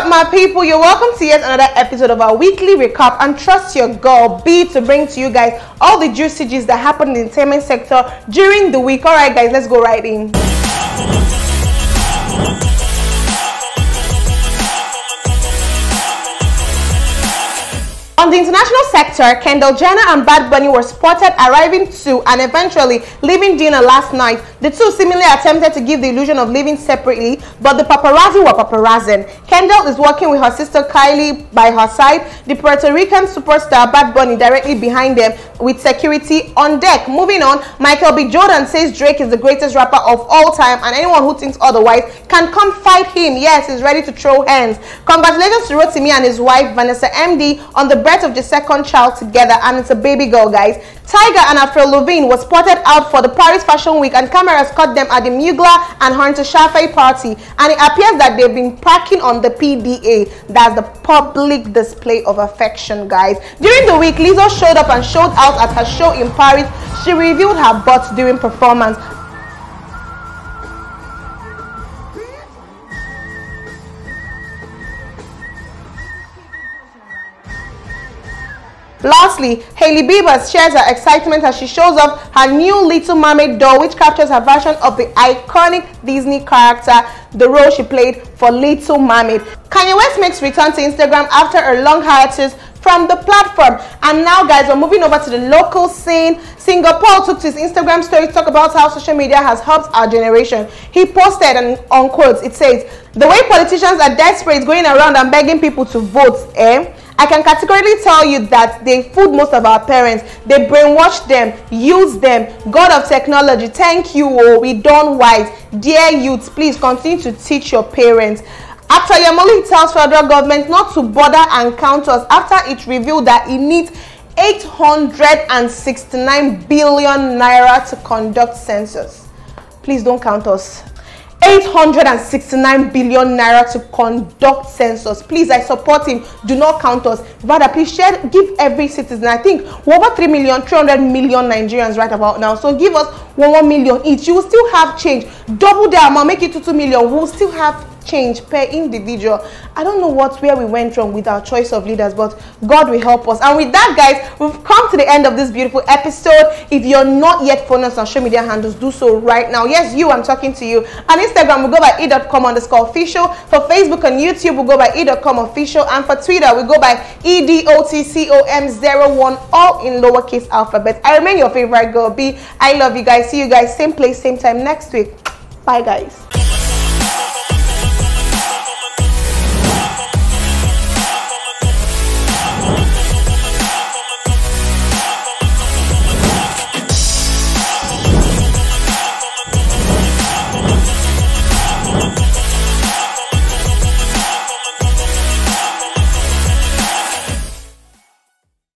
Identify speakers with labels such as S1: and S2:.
S1: up, my people? You're welcome to yet another episode of our weekly recap and trust your girl B to bring to you guys all the juicy juices that happened in the entertainment sector during the week. All right, guys, let's go right in. On the international sector, Kendall Jenner and Bad Bunny were spotted arriving to and eventually leaving dinner last night. The two seemingly attempted to give the illusion of living separately, but the paparazzi were paparazzing. Kendall is working with her sister Kylie by her side, the Puerto Rican superstar Bad Bunny directly behind them with security on deck. Moving on, Michael B. Jordan says Drake is the greatest rapper of all time and anyone who thinks otherwise can come fight him. Yes, he's ready to throw hands. Congratulations to Rotimi and his wife Vanessa Mdee on the birth of the second child together and it's a baby girl guys. Tyga and Avril Lavigne was spotted out for the Paris Fashion Week and cameras caught them at the Mugler and Hunter Schafer party. And it appears that they've been parking on the PDA that's the public display of affection guys. During the week Lizzo showed up and showed out at her show in Paris. She revealed her butt during performance Lastly, Hailey Bieber shares her excitement as she shows off her new Little Mermaid doll which captures her version of the iconic Disney character, the role she played for Little Mermaid. Kanye West makes return to Instagram after a long hiatus from the platform. And now guys, we're moving over to the local scene. Singapore took to his Instagram story to talk about how social media has helped our generation. He posted and on quotes, it says, the way politicians are desperate going around and begging people to vote, eh? I can categorically tell you that they fooled most of our parents. They brainwashed them, used them. God of technology, thank you. Oh, we done wise. Dear youth, please continue to teach your parents. After Yhemolee tells federal government not to bother and count us after it revealed that it needs 869 billion naira to conduct census. Please don't count us. 869 billion naira to conduct census. Please, I support him. Do not count us. Rather, please share, give every citizen. I think we're over 3 million, 300 million Nigerians right about now. So give us 1, 1 million each. You will still have change. Double the amount, make it to 2 million. We'll still have change per individual. I don't know what where we went wrong with our choice of leaders, but God will help us. And with that, guys, we've come to the end of this beautiful episode. If you're not yet following us on social media handles, do so right now. Yes, you, I'm talking to you. On Instagram, we go by e.com underscore official. For Facebook and YouTube, we go by e.com official. And for Twitter, we go by edotcom01, all in lowercase alphabet. I remain your favorite girl, B. I love you guys. See you guys same place, same time next week. Bye, guys.